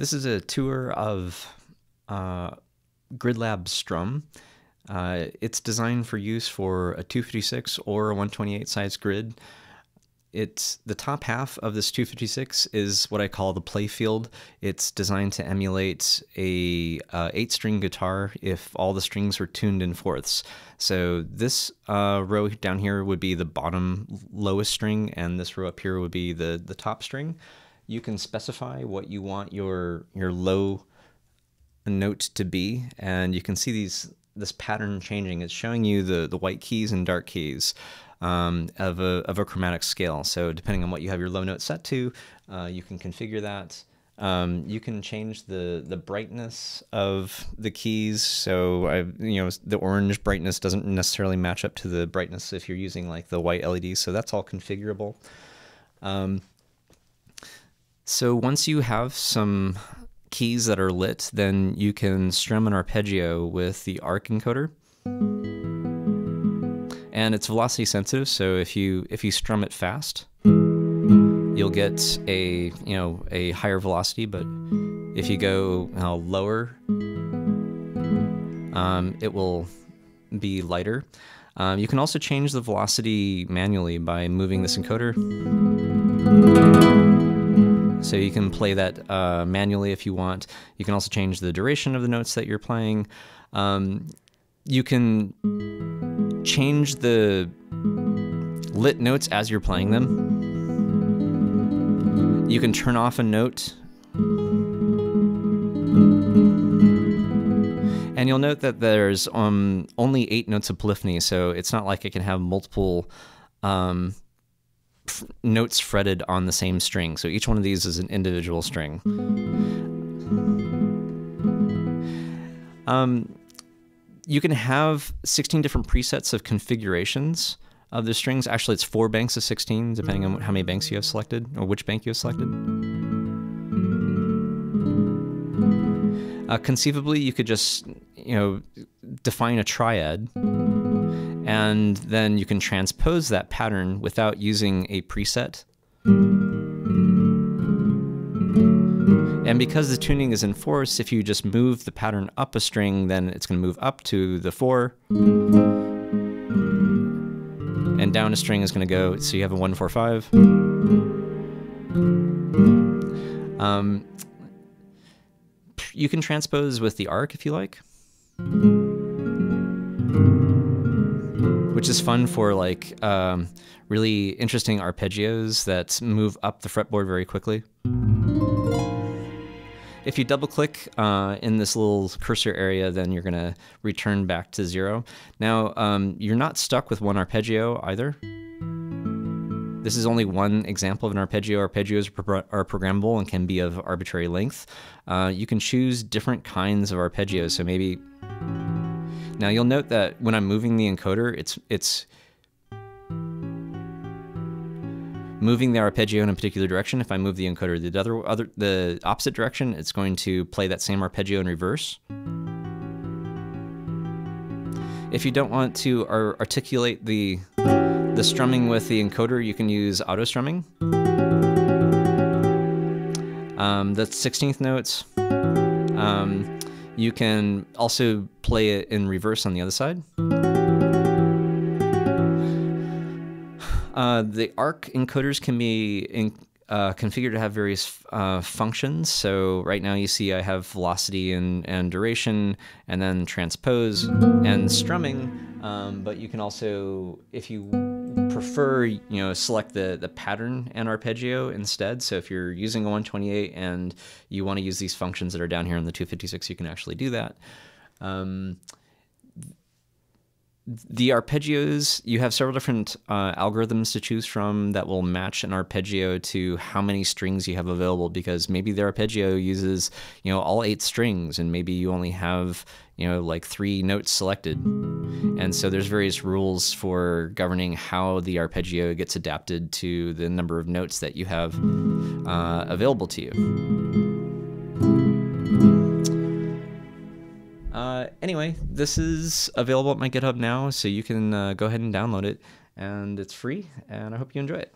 This is a tour of uh, GridLab Strum. Uh, it's designed for use for a 256 or a 128 size grid. It's the top half of this 256 is what I call the playfield. It's designed to emulate a uh, eight string guitar if all the strings were tuned in fourths. So this uh, row down here would be the bottom lowest string, and this row up here would be the the top string you can specify what you want your your low note to be, and you can see these this pattern changing. It's showing you the the white keys and dark keys. Um, of, a, of a chromatic scale. So depending on what you have your low note set to, uh, you can configure that. Um, you can change the the brightness of the keys. So I, you know, the orange brightness doesn't necessarily match up to the brightness if you're using like the white LEDs. So that's all configurable. Um, so once you have some keys that are lit, then you can strum an arpeggio with the arc encoder. And it's velocity sensitive, so if you if you strum it fast, you'll get a you know a higher velocity. But if you go uh, lower, um, it will be lighter. Um, you can also change the velocity manually by moving this encoder. So you can play that uh, manually if you want. You can also change the duration of the notes that you're playing. Um, you can change the lit notes as you're playing them. You can turn off a note. And you'll note that there's um, only eight notes of polyphony, so it's not like it can have multiple um, notes fretted on the same string. So each one of these is an individual string. Um, you can have 16 different presets of configurations of the strings. Actually, it's four banks of 16, depending on how many banks you have selected or which bank you have selected. Uh, conceivably, you could just, you know, define a triad and then you can transpose that pattern without using a preset. And because the tuning is in fourths, if you just move the pattern up a string, then it's going to move up to the four. And down a string is going to go, so you have a one, four, five. Um, you can transpose with the arc if you like which is fun for like um, really interesting arpeggios that move up the fretboard very quickly. If you double click uh, in this little cursor area, then you're gonna return back to zero. Now, um, you're not stuck with one arpeggio either. This is only one example of an arpeggio. Arpeggios are programmable and can be of arbitrary length. Uh, you can choose different kinds of arpeggios. So maybe now you'll note that when I'm moving the encoder, it's it's moving the arpeggio in a particular direction. If I move the encoder the other other the opposite direction, it's going to play that same arpeggio in reverse. If you don't want to ar articulate the the strumming with the encoder, you can use auto strumming. Um, the 16th notes. Um, you can also play it in reverse on the other side. Uh, the arc encoders can be in, uh, configured to have various uh, functions. So right now you see I have velocity and, and duration, and then transpose and strumming. Um, but you can also, if you prefer, you know, select the, the pattern and arpeggio instead. So if you're using a 128 and you want to use these functions that are down here in the 256, you can actually do that. Um, the arpeggios, you have several different uh, algorithms to choose from that will match an arpeggio to how many strings you have available because maybe the arpeggio uses, you know, all eight strings and maybe you only have, you know, like three notes selected. And so there's various rules for governing how the arpeggio gets adapted to the number of notes that you have uh, available to you. Uh, anyway, this is available at my GitHub now, so you can uh, go ahead and download it, and it's free, and I hope you enjoy it.